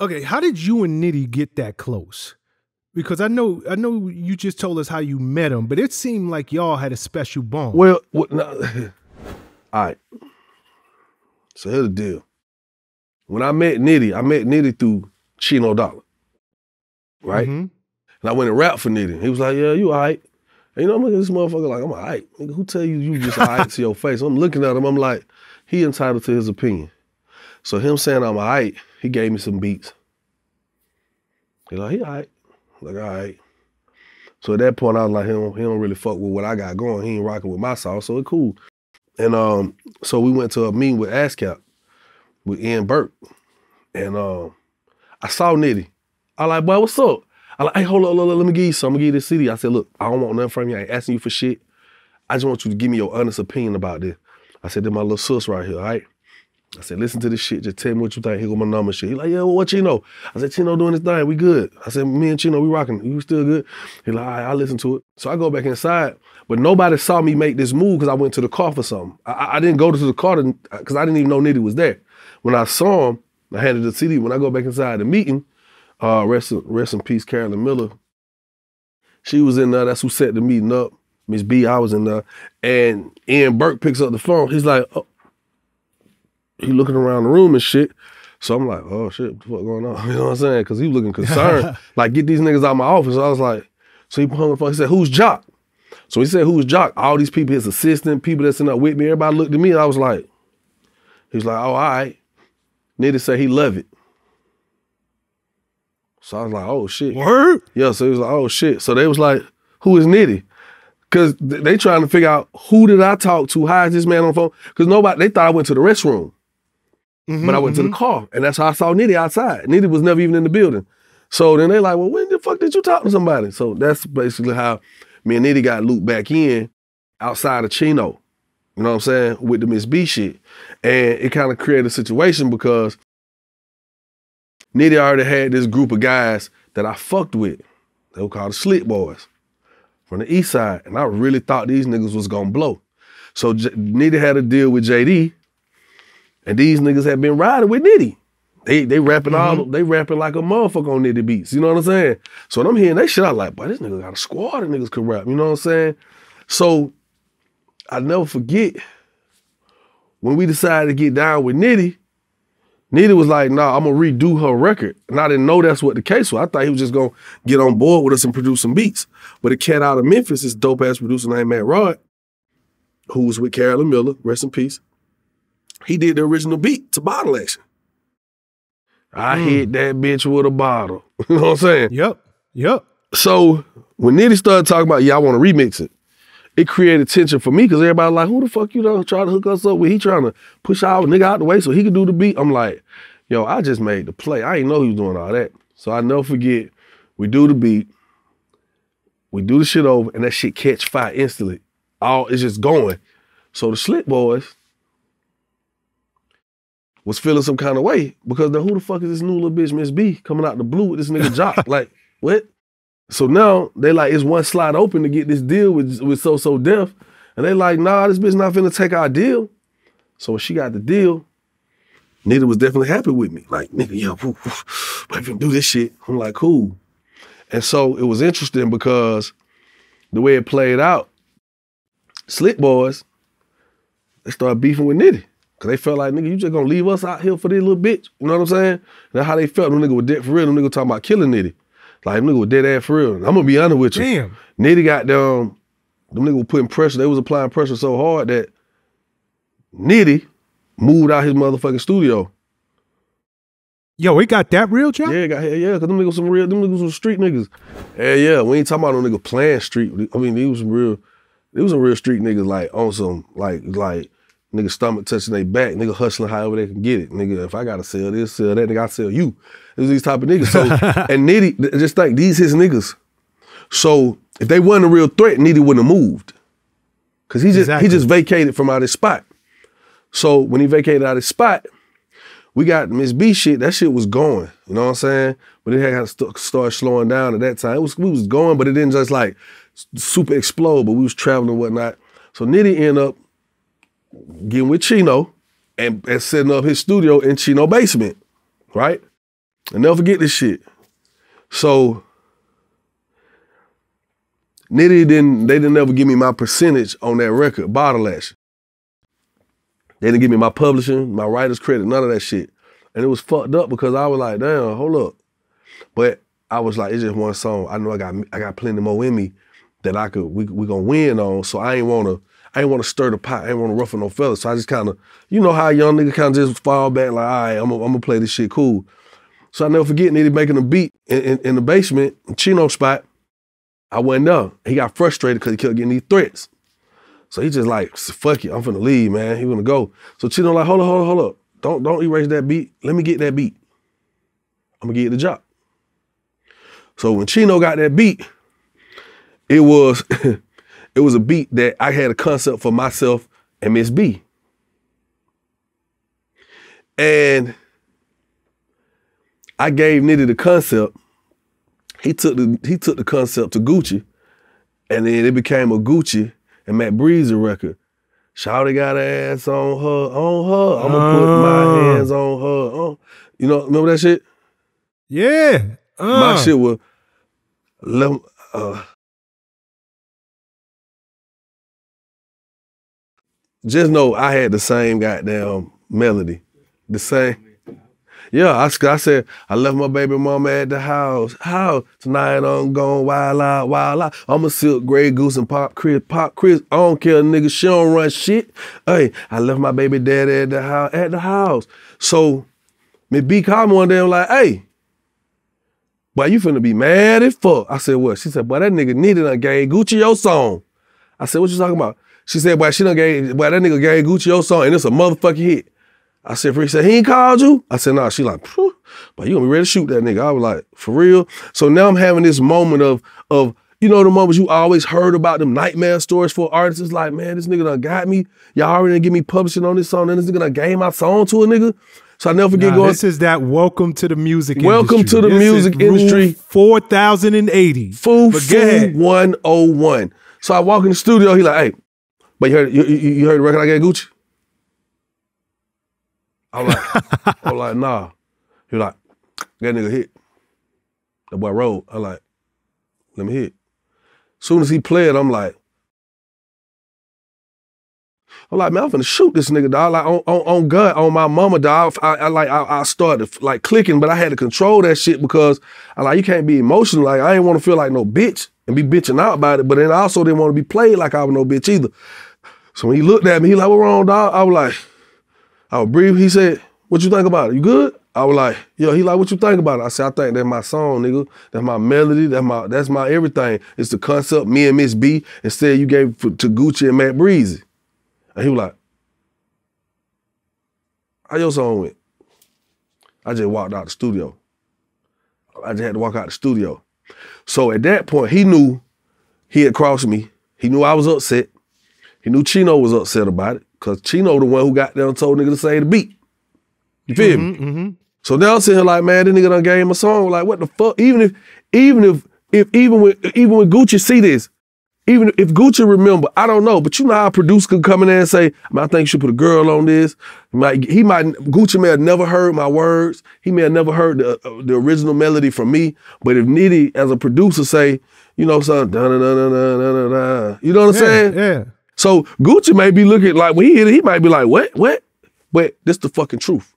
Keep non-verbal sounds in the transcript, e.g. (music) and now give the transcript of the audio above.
Okay, how did you and Nitty get that close? Because I know I know you just told us how you met him, but it seemed like y'all had a special bond. Well, what, no, (laughs) all right. So here's the deal. When I met Nitty, I met Nitty through Chino Dollar, right? Mhm. And I went and rapped for Nitty. He was like, "Yeah, you all right." And you know, I'm looking at this motherfucker like, "I'm all right." Nigga, who tell you you just all right to your (laughs) face? I'm looking at him. I'm like, he entitled to his opinion. So him saying I'm all right, he gave me some beats. He like, he all right. Like, all right. So at that point, I was like, he don't, he don't really fuck with what I got going. He ain't rocking with my sauce, so it cool. And um, so we went to a meeting with ASCAP with Ian Burke. And um, I saw Nitty. I like, boy, what's up? I like, hey, hold up, hold let me give you some. I'm gonna give you this CD. I said, look, I don't want nothing from you. I ain't asking you for shit. I just want you to give me your honest opinion about this. I said, this my little sis right here, all right? I said, listen to this shit. Just tell me what you think. Here go my number shit. He like, yeah, well, what Chino? I said, Chino doing his thing. We good. I said, me and Chino, we rocking. You still good? He like, I listen to it. So I go back inside, but nobody saw me make this move because I went to the car for something. I- I, didn't go to the car because I didn't even know Nitty was there. When I saw him, I handed the CD. When I go back inside the meeting, uh, rest, rest in peace, Carolyn Miller. She was in there. That's who set the meeting up. Miss B, I was in there. And Ian Burke picks up the phone. He's like, oh. He looking around the room and shit. So I'm like, oh shit, what the fuck going on? (laughs) You know what I'm saying? Because he was looking concerned. (laughs) like, get these niggas out of my office. I was like, so he hung the phone. He said, who's Joc? So he said, who's Joc? All these people, his assistant, people that's in there with me, everybody looked at me. And I was like, he was like, oh, all right. Nitty said he love it. So I was like, oh shit. Word? Yeah, so he was like, oh shit. So they was like, who is Nitty? Cause they trying to figure out who did I talk to? How is this man on the phone? Cause nobody, they thought I went to the restroom, Mm-hmm, but I went to the mm-hmm. car, and that's how I saw Nitty outside. Nitty was never even in the building. So then they like, well, when the fuck did you talk to somebody? So that's basically how me and Nitty got looped back in outside of Chino. You know what I'm saying? With the Miss B shit. And it kind of created a situation because Nitty already had this group of guys that I fucked with. They were called the Slick Boys from the east side. And I really thought these niggas was gonna blow. So J- Nitty had a deal with JD, and these niggas have been riding with Nitty. They they rapping all mm-hmm. they rapping like a motherfucker on Nitty beats. You know what I'm saying? So when I'm hearing that shit, I like, boy, this nigga got a squad of niggas could rap. You know what I'm saying? So I never forget when we decided to get down with Nitty. Nitty was like, nah, I'm gonna redo her record. And I didn't know that's what the case was. I thought he was just gonna get on board with us and produce some beats. But a cat out of Memphis, this dope ass producer named Matt Rod, who was with Carolyn Miller, rest in peace. He did the original beat to Bottle Action. I Mm. hit that bitch with a bottle. (laughs) you know what I'm saying? Yep. Yep. So when Nitty started talking about, yeah, I want to remix it, it created tension for me because everybody like, who the fuck you done try to hook us up with? He trying to push our nigga out the way so he could do the beat. I'm like, yo, I just made the play. I ain't know he was doing all that. So I never forget, we do the beat, we do the shit over, and that shit catch fire instantly. All it's just going. So the Slick Boys was feeling some kind of way because then who the fuck is this new little bitch Miss B coming out the blue with this nigga Joc? (laughs) like, what? So now they like it's one slide open to get this deal with with So So Def, and they like, nah, this bitch not finna take our deal. So when she got the deal, Nitty was definitely happy with me. Like, nigga, yo, woo, woo, we finna do this shit. I'm like, cool. And so it was interesting because the way it played out, Slick Boys, they started beefing with Nitty. Cause they felt like, nigga, you just gonna leave us out here for this little bitch. You know what I'm saying? That's how they felt. Them nigga was dead for real. Them nigga talking about killing Nitty. Like, them nigga was dead ass for real. I'm gonna be honest with you. Damn. Nitty got down, them nigga was putting pressure. They was applying pressure so hard that Nitty moved out his motherfucking studio. Yo, it got that real, John? Yeah, got hell yeah, cause them niggas some real, them niggas was street niggas. Yeah, yeah. We ain't talking about no nigga playing street. I mean, they was some real, they was some real street niggas like on some like like nigga stomach touching their back, nigga hustling however they can get it. Nigga, if I gotta sell this, sell that, nigga, I sell you. There's these type of niggas. So (laughs) and Nitty, just think these his niggas. So if they wasn't a real threat, Nitty wouldn't have moved. Cause he just Exactly. he just vacated from out his spot. So when he vacated out his spot, we got Miss B shit. That shit was going. You know what I'm saying? But it had to st- start slowing down at that time. It was we was going, but it didn't just like super explode. But we was traveling and whatnot. So Nitty ended up getting with Chino and, and setting up his studio in Chino basement, right? I never forget this shit. So Nitty didn't they didn't ever give me my percentage on that record, Bottle Lash. They didn't give me my publishing, my writer's credit, none of that shit. And it was fucked up because I was like, damn, hold up. But I was like, it's just one song. I know I got I got plenty more in me that I could we we gonna win on. So I ain't wanna I ain't wanna stir the pot. I ain't wanna ruffle no feathers. So I just kind of, you know how a young nigga kind of just fall back like, all right, I'm I'm gonna play this shit cool. So I never forget Nitty making a beat in, in, in the basement, Chino spot. I went up. He got frustrated because he kept getting these threats. So he just like, fuck it, I'm finna leave, man. He wanna go. So Chino like, hold up, hold up, hold up. Don't don't erase that beat. Let me get that beat. I'm gonna get the job. So when Chino got that beat, it was (laughs) it was a beat that I had a concept for myself and Miss B. And I gave Nitty the concept. He took the he took the concept to Gucci, and then it became a Gucci and Mac Breezy record. Shawty got her ass on her, on her. I'm gonna put my Oh. hands on her. On. You know, remember that shit? Yeah. My Uh. shit was uh, just know I had the same goddamn melody. The same. Yeah, I, I said, I left my baby mama at the house. How? Tonight I'm going wild out, wild out. I'm a silk Grey Goose and pop Chris, pop Chris. I don't care, nigga. She don't run shit. Hey, I left my baby daddy at the house. At the house. So, Miss B called me one day. I'm like, hey, boy, you finna be mad as fuck. I said, what? She said, boy, that nigga needed a gang Gucci your song. I said, what you talking about? She said, boy, she done gave, boy, that nigga gave Gucci your song, and it's a motherfucking hit. I said, Free said, he ain't called you? I said, nah. She like, but you gonna be ready to shoot that nigga. I was like, for real? So now I'm having this moment of, of, you know, the moments you always heard about them nightmare stories for artists. It's like, man, this nigga done got me. Y'all already done give me publishing on this song, and this nigga done gave my song to a nigga. So I never forget Nah, going. this is that welcome to the music Welcome industry. to the This music industry. 4080. Foo But go Foo 101. So I walk in the studio, he like, hey, but you heard you, you, heard the record I gave Gucci? I'm like, I'm like, nah. He like, that nigga hit. That boy rolled. I like, let me hit. Soon as he played, I'm like, I'm like, man, I'm finna shoot this nigga, dog. Like on on, on gut, on my mama, dog. I, I like I, I started like clicking, but I had to control that shit because I like you can't be emotional. Like I ain't want to feel like no bitch and be bitching out about it, but then I also didn't want to be played like I was no bitch either. So when he looked at me, he like, what wrong, dog? I was like, I was brief. He said, what you think about it? You good? I was like, yo, he like, what you think about it? I said, I think that's my song, nigga. That's my melody. That's my that's my everything. It's the concept, me and Miss B. Instead, you gave to Gucci and Mac Breezy. And he was like, how your song went? I just walked out the studio. I just had to walk out the studio. So at that point, he knew he had crossed me. He knew I was upset. He knew Chino was upset about it. Cause Chino the one who got there and told nigga to say the beat. You feel me? Mm-hmm. So now I'm sitting here like, man, this nigga done gave him a song. Like, what the fuck? Even if, even if, if even when even when Gucci see this, even if Gucci remember, I don't know, but you know how a producer could come in there and say, I think you should put a girl on this. He might, he might Gucci may have never heard my words. He may have never heard the uh, the original melody from me. But if Nitty as a producer say, you know, something, da da da da da da da, you know what I'm Yeah, saying? yeah. So Gucci may be looking like when he hit it, he might be like, what, what? But this the fucking truth.